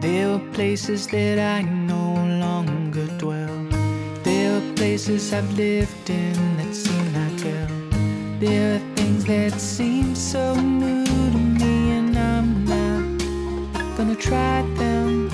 There are places that I no longer dwell. There are places I've lived in that seem like hell. There are things that seem so new to me, and I'm not gonna try them.